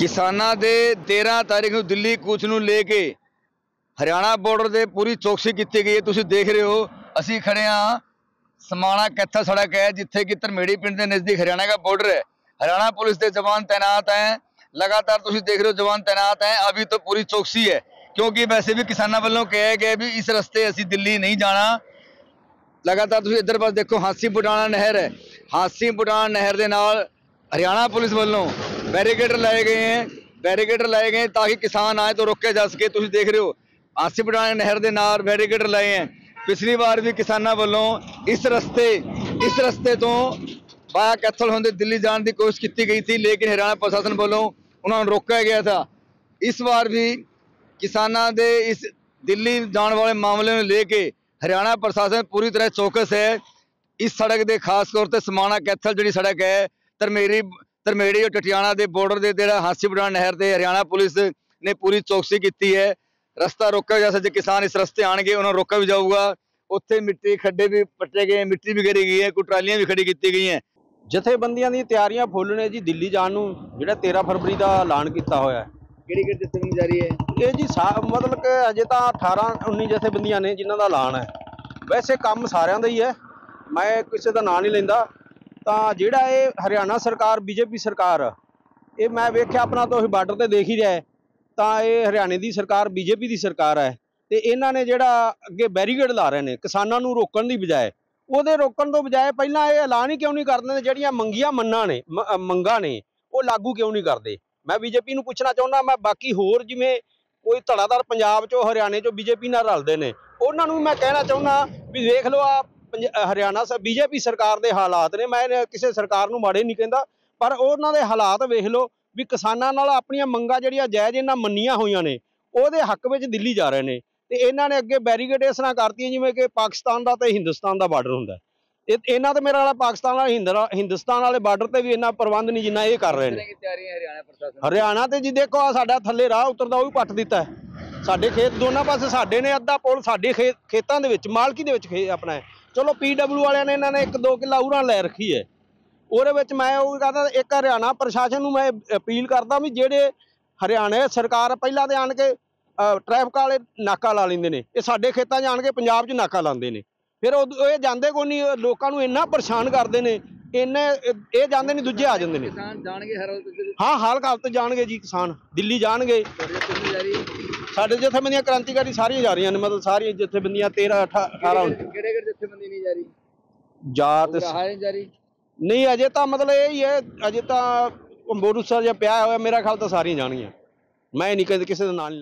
ਕਿਸਾਨਾਂ ਦੇ 13 ਤਾਰੀਖ ਨੂੰ ਦਿੱਲੀ ਕੂਚ ਨੂੰ ਲੈ ਕੇ ਹਰਿਆਣਾ ਬਾਰਡਰ ਦੇ ਪੂਰੀ ਚੌਕਸੀ ਕੀਤੀ ਗਈ ਹੈ ਤੁਸੀਂ ਦੇਖ ਰਹੇ ਹੋ ਅਸੀਂ ਖੜੇ ਹਾਂ ਸਮਾਣਾ ਕੈਥਾ ਸੜਕ ਹੈ ਜਿੱਥੇ ਕਿ ਧਰਮੇੜੀ ਪਿੰਡ ਦੇ ਨਜ਼ਦੀਕ ਹਰਿਆਣਾ ਦਾ ਬਾਰਡਰ ਹੈ हरियाणा पुलिस के जवान तैनात हैं लगातार ਤੁਸੀਂ ਦੇਖ ਰਹੇ ਹੋ ਜਵਾਨ ਤੈਨਾਤ ਹੈ ਅਭੀ ਤਾਂ ਪੂਰੀ ਚੌਕਸੀ ਹੈ ਕਿਉਂਕਿ ਵੈਸੇ ਵੀ ਕਿਸਾਨਾਂ ਵੱਲੋਂ ਕਿਹਾ ਗਿਆ ਵੀ ਇਸ ਰਸਤੇ ਅਸੀਂ ਦਿੱਲੀ ਨਹੀਂ ਜਾਣਾ ਲਗਾਤਾਰ ਤੁਸੀਂ ਇੱਧਰ ਪਾਸ ਦੇਖੋ ਹਾਸੀ ਪੁਟਾਣਾ ਨਹਿਰ ਹੈ ਹਾਸੀ ਪੁਟਾਣਾ ਨਹਿਰ ਦੇ ਨਾਲ ਹਰਿਆਣਾ ਪੁਲਿਸ ਵੱਲੋਂ ਬੈਰੀਕੇਡਰ ਲਾਏ ਗਏ ਹੈ ਬੈਰੀਕੇਡਰ ਲਾਏ ਗਏ ਤਾਂ ਕਿ ਕਿਸਾਨ ਆਏ ਤਾਂ ਰੋਕੇ ਜਾ ਸਕੇ ਤੁਸੀਂ ਦੇਖ ਰਹੇ ਹੋ ਹਾਸੀ ਪੁਟਾਣਾ ਨਹਿਰ ਦੇ ਨਾਲ ਬੈਰੀਕੇਡਰ ਲਾਏ ਹੈ ਪਿਛਲੀ ਵਾਰ ਵੀ ਕਿਸਾਨਾਂ ਵੱਲੋਂ ਇਸ ਰਸਤੇ ਇਸ ਰਸਤੇ ਤੋਂ ਵਾਇਆ ਕੈਥਲ ਹੁੰਦੇ ਦਿੱਲੀ ਜਾਣ ਦੀ ਕੋਸ਼ਿਸ਼ ਕੀਤੀ ਗਈ ਸੀ ਲੇਕਿਨ ਹਰਿਆਣਾ ਪ੍ਰਸ਼ਾਸਨ ਵੱਲੋਂ ਉਹਨਾਂ ਨੂੰ ਰੋਕਿਆ ਗਿਆ था। ਇਸ ਵਾਰ ਵੀ ਕਿਸਾਨਾਂ ਦੇ ਇਸ ਦਿੱਲੀ ਜਾਣ ਵਾਲੇ ਮਾਮਲੇ ਨੂੰ ਲੈ ਕੇ ਹਰਿਆਣਾ ਪ੍ਰਸ਼ਾਸਨ ਪੂਰੀ ਤਰ੍ਹਾਂ ਚੌਕਸ ਹੈ ਇਸ ਸੜਕ ਦੇ ਖਾਸ ਤੌਰ ਤੇ ਸਮਾਣਾ ਕੈਥਲ ਜਿਹੜੀ ਸੜਕ ਹੈ ਧਰਮੇੜੀ ਧਰਮੇੜੀ ਟਟਿਆਣਾ ਦੇ ਬਾਰਡਰ ਦੇ ਜਿਹੜਾ ਹਾਸੀ ਬੁਢਾਣ ਨਹਿਰ ਤੇ ਹਰਿਆਣਾ ਪੁਲਿਸ ਨੇ ਪੂਰੀ ਚੌਕਸੀ ਕੀਤੀ ਹੈ। ਰਸਤਾ ਰੋਕਿਆ ਜਾ ਸਕਦਾ ਜੇ ਕਿਸਾਨ ਇਸ ਰਸਤੇ ਆਣਗੇ ਉਹਨਾਂ ਨੂੰ ਰੋਕਿਆ ਵੀ ਜਾਊਗਾ। ਉੱਥੇ ਮਿੱਟੀ ਖੱਡੇ ਵੀ ਪੱਟੇ ਗਏ ਮਿੱਟੀ ਵੀ ਗਰੀ ਗਈ ਹੈ ਕੁਝ ਟਰਾਲੀਆਂ ਵੀ ਖੜੀ ਕੀਤੀ ਗਈਆਂ। ਜਥੇਬੰਦੀਆਂ ਦੀਆਂ ਤਿਆਰੀਆਂ ਫੁੱਲ ਨੇ ਜੀ ਦਿੱਲੀ ਜਾਣ ਨੂੰ ਜਿਹੜਾ 13 ਫਰਵਰੀ ਦਾ ਐਲਾਨ ਕੀਤਾ ਹੋਇਆ ਹੈ। ਕਿਹੜੀ ਕਿਹੜੀ ਜਥੇਬੰਦੀ ਜਾਰੀ ਹੈ? ਇਹ ਜੀ ਮਤਲਬ ਕਿ ਅਜੇ ਤਾਂ 18 19 ਜਥੇਬੰਦੀਆਂ ਨੇ ਜਿਨ੍ਹਾਂ ਦਾ ਐਲਾਨ ਹੈ। ਵੈਸੇ ਕੰਮ ਸਾਰਿਆਂ ਦਾ ਹੀ ਹੈ। ਮੈਂ ਕਿਸੇ ਦਾ ਨਾਂ ਨਹੀਂ ਲੈਂਦਾ। ਤਾਂ ਜਿਹੜਾ ਇਹ ਹਰਿਆਣਾ ਸਰਕਾਰ, ਬੀਜੇਪੀ ਸਰਕਾਰ, ਇਹ ਮੈਂ ਵੇਖਿਆ ਆਪਣਾ ਤੋਂ ਬਾਰਡਰ ਤੇ ਦੇਖ ਹੀ ਰਿਹਾ ਤਾਂ ਇਹ ਹਰਿਆਣੇ ਦੀ ਸਰਕਾਰ, ਬੀਜੇਪੀ ਦੀ ਸਰਕਾਰ ਹੈ। ਤੇ ਇਹਨਾਂ ਨੇ ਜਿਹੜਾ ਅੱਗੇ ਬੈਰੀਗੇਡ ਲਾ ਰਹੇ ਨੇ, ਕਿਸਾਨਾਂ ਨੂੰ ਰੋਕਣ ਦੀ ਬਜਾਏ। ਉਹਦੇ ਰੋਕਣ ਤੋਂ ਬਜਾਏ ਪਹਿਲਾਂ ਇਹ ਐਲਾਨ ਹੀ ਕਿਉਂ ਨਹੀਂ ਕਰਦੇ ਨੇ? ਜਿਹੜੀਆਂ ਮੰਗੀਆਂ ਮੰਨਾਂ ਨੇ, ਮ- ਮੰਗਾਂ ਨੇ, ਉਹ ਲਾਗੂ ਕਿਉਂ ਨਹੀਂ ਕਰਦੇ? ਮੈਂ ਬੀਜੇਪੀ ਨੂੰ ਪੁੱਛਣਾ ਚਾਹੁੰਦਾ, ਮੈਂ ਬਾਕੀ ਹੋਰ ਜਿਵੇਂ ਕੋਈ ਧੜਾਧੜ ਪੰਜਾਬ ਚੋਂ, ਹਰਿਆਣੇ ਚੋਂ ਬੀਜੇਪੀ ਨਾਲ ਰਲਦੇ ਨੇ, ਉਹਨਾਂ ਨੂੰ ਮੈਂ ਕਹਿਣਾ ਚਾਹੁੰਦਾ ਵੀ ਵੇਖ ਲਓ ਆ ਹਰਿਆਣਾ ਸ ਬੀਜੇਪੀ ਸਰਕਾਰ ਦੇ ਹਾਲਾਤ ਨੇ ਮੈਂ ਕਿਸੇ ਸਰਕਾਰ ਨੂੰ ਮਾੜੇ ਨਹੀਂ ਕਹਿੰਦਾ ਪਰ ਉਹਨਾਂ ਦੇ ਹਾਲਾਤ ਵੇਖ ਲਓ ਵੀ ਕਿਸਾਨਾਂ ਨਾਲ ਆਪਣੀਆਂ ਮੰਗਾਂ ਜਿਹੜੀਆਂ ਜਾਇਜ਼ ਇਹਨਾਂ ਮੰਨੀਆਂ ਹੋਈਆਂ ਨੇ ਉਹਦੇ ਹੱਕ ਵਿੱਚ ਦਿੱਲੀ ਜਾ ਰਹੇ ਨੇ ਤੇ ਇਹਨਾਂ ਨੇ ਅੱਗੇ ਬੈਰੀਕੇਡ ਇਸ ਤਰ੍ਹਾਂ ਕਰਤੀਆਂ ਜਿਵੇਂ ਕਿ ਪਾਕਿਸਤਾਨ ਦਾ ਤੇ ਹਿੰਦੁਸਤਾਨ ਦਾ ਬਾਰਡਰ ਹੁੰਦਾ। ਇਹ ਇਹਨਾਂ ਤੇ ਮੇਰਾ ਵਾਲਾ ਪਾਕਿਸਤਾਨ ਵਾਲਾ ਹਿੰਦੁਸਤਾਨ ਵਾਲੇ ਬਾਰਡਰ ਤੇ ਵੀ ਇੰਨਾ ਪ੍ਰਬੰਧ ਨਹੀਂ ਜਿੰਨਾ ਇਹ ਕਰ ਰਹੇ ਨੇ ਹਰਿਆਣਾ ਤੇ ਜੀ ਦੇਖੋ ਆ ਸਾਡਾ ਥੱਲੇ ਰਾਹ ਉਤਰਦਾ ਉਹ ਵੀ ਪੱਟ ਦਿੱਤਾ। ਸਾਡੇ ਖੇਤ ਦੋਨਾਂ ਪਾਸੇ ਸਾਡੇ ਨੇ ਅੱਧਾ ਪੁਲ ਸਾਡੇ ਖੇਤਾਂ ਦੇ ਵਿੱਚ ਮਾਲਕੀ ਦੇ ਵਿੱਚ ਆਪਣਾ। ਚਲੋ ਪੀਡਬਲਯੂ ਵਾਲਿਆਂ ਨੇ ਇਹਨਾਂ ਨੇ 1-2 ਕਿੱਲਾ ਉਰਾਂ ਲੈ ਰੱਖੀ ਹੈ। ਉਹਦੇ ਵਿੱਚ ਮੈਂ ਉਹ ਕਹਿੰਦਾ ਇੱਕ ਹਰਿਆਣਾ ਪ੍ਰਸ਼ਾਸਨ ਨੂੰ ਮੈਂ ਅਪੀਲ ਕਰਦਾ ਵੀ ਜਿਹੜੇ ਹਰਿਆਣਾ ਸਰਕਾਰ ਪਹਿਲਾਂ ਤੇ ਆਣ ਕੇ ਟ੍ਰੈਫਿਕ ਵਾਲੇ ਨਾਕਾ ਲਾ ਲੈਂਦੇ ਨੇ। ਇਹ ਸਾਡੇ ਖੇਤਾਂ 'ਚ ਆਣ ਕੇ ਪੰਜਾਬ 'ਚ ਨਾਕਾ ਲਾਉਂਦੇ ਨੇ। ਫਿਰ ਉਹ ਇਹ ਜਾਂਦੇ ਕੋਈ ਨਹੀਂ, ਲੋਕਾਂ ਨੂੰ ਇੰਨਾ ਪਰੇਸ਼ਾਨ ਕਰਦੇ ਨੇ ਇੰਨੇ ਇਹ ਜਾਂਦੇ ਨਹੀਂ ਦੂਜੇ ਆ ਜਾਂਦੇ ਨੇ। ਕਿਸਾਨ ਜਾਣਗੇ ਹਰ ਹਾਂ ਹਾਲ ਹਾਲਤ ਜਾਣਗੇ ਜੀ ਕਿਸਾਨ। ਦਿੱਲੀ ਜਾਣਗੇ। ਸਾਡੇ ਜਥੇਬੰਦੀਆਂ ਕ੍ਰਾਂਤੀਕਾਰੀ ਸਾਰੀਆਂ ਜਾ ਰਹੀਆਂ ਨੇ ਮਤਲਬ ਸਾਰੀਆਂ ਜਥੇਬੰਦੀਆਂ 13 18 ਕਿਹੜੇ ਕਿਹੜੇ ਜਥੇਬੰਦੀ ਨਹੀਂ ਜਾਤ ਰਹਾ? ਜਾਰੀ ਨਹੀਂ ਅਜੇ ਤਾਂ ਮਤਲਬ ਇਹ ਹੀ ਹੈ ਅਜੇ ਤਾਂ ਕੰਬੋਰੂਸਰ ਜਿਹਾ ਪਿਆ ਹੋਇਆ ਮੇਰਾ ਖਿਆਲ ਤਾਂ ਸਾਰੀਆਂ ਜਾਣਗੀਆਂ। ਮੈਂ ਨਹੀਂ ਕਦੇ ਕਿਸੇ ਦਾ ਨਾਂ ਨਹੀਂ ਲੈ